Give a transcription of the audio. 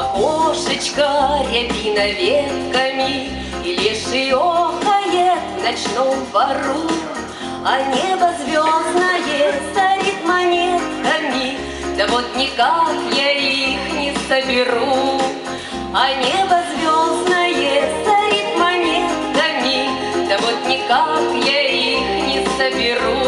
окошечко рябина ветками, И леший охает в ночном вору, А небо звездное царит монетками, Да вот никак я их не соберу. А небо звездное царит монетками, Да вот никак я их не соберу.